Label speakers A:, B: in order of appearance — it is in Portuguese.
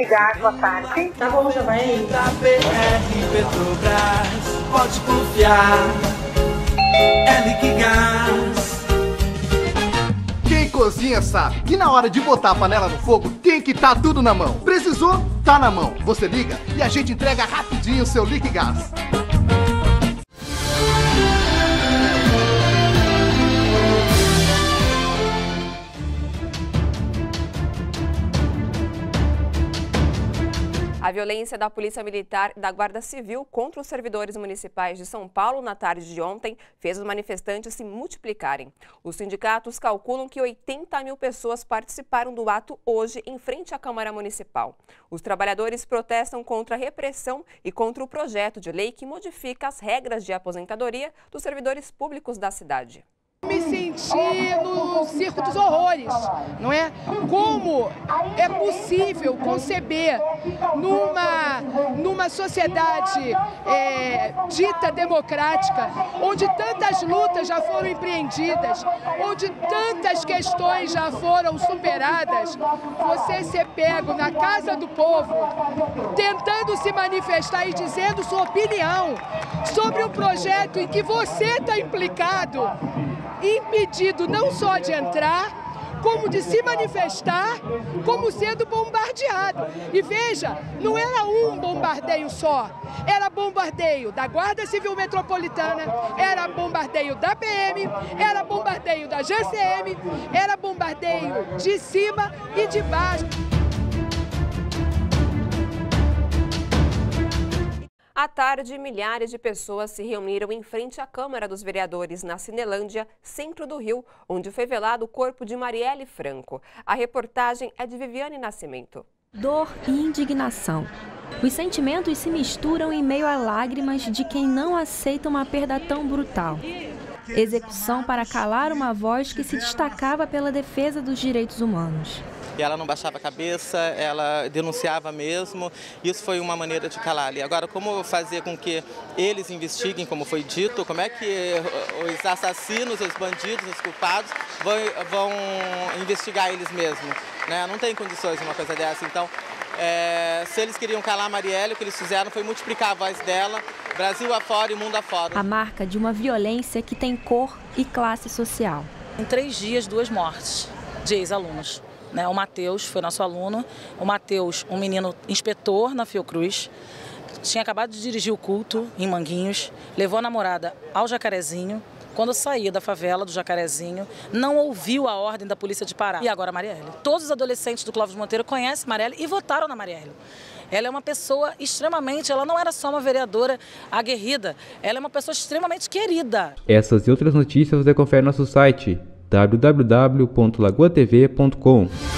A: Liquigás, boa tarde.
B: Tá bom, já vai aí.
C: Da BR Petrobras, pode confiar. É Liquigás.
D: Quem cozinha sabe que na hora de botar a panela no fogo tem que estar tá tudo na mão. Precisou? Tá na mão. Você liga e a gente entrega rapidinho o seu Liquigás.
E: A violência da Polícia Militar e da Guarda Civil contra os servidores municipais de São Paulo na tarde de ontem fez os manifestantes se multiplicarem. Os sindicatos calculam que 80 mil pessoas participaram do ato hoje em frente à Câmara Municipal. Os trabalhadores protestam contra a repressão e contra o projeto de lei que modifica as regras de aposentadoria dos servidores públicos da cidade
F: me senti no circo dos horrores, não é? Como é possível conceber numa, numa sociedade é, dita democrática, onde tantas lutas já foram empreendidas, onde tantas questões já foram superadas, você ser pego na casa do povo, tentando se manifestar e dizendo sua opinião sobre um projeto em que você está implicado, impedido não só de entrar, como de se manifestar, como sendo bombardeado. E veja, não era um bombardeio só, era bombardeio da Guarda Civil Metropolitana, era bombardeio da PM, era bombardeio da GCM, era bombardeio de cima e de baixo.
E: À tarde, milhares de pessoas se reuniram em frente à Câmara dos Vereadores na Cinelândia, centro do Rio, onde foi velado o corpo de Marielle Franco. A reportagem é de Viviane Nascimento.
G: Dor e indignação. Os sentimentos se misturam em meio a lágrimas de quem não aceita uma perda tão brutal. Execução para calar uma voz que se destacava pela defesa dos direitos humanos
H: e ela não baixava a cabeça, ela denunciava mesmo. Isso foi uma maneira de calar ali. Agora, como fazer com que eles investiguem, como foi dito, como é que os assassinos, os bandidos, os culpados vão, vão investigar eles mesmos? Né? Não tem condições de uma coisa dessa. Então, é, se eles queriam calar a Marielle, o que eles fizeram foi multiplicar a voz dela, Brasil afora e mundo afora.
G: A marca de uma violência que tem cor e classe social.
I: Em três dias, duas mortes de ex-alunos. Né? O Matheus foi nosso aluno. O Matheus, um menino inspetor na Fiocruz, tinha acabado de dirigir o culto em Manguinhos, levou a namorada ao Jacarezinho. Quando saía da favela do Jacarezinho, não ouviu a ordem da polícia de parar. E agora a Marielle. Todos os adolescentes do Clóvis Monteiro conhecem Marielle e votaram na Marielle. Ela é uma pessoa extremamente, ela não era só uma vereadora aguerrida, ela é uma pessoa extremamente querida.
J: Essas e outras notícias você confere no nosso site www.lagoatv.com.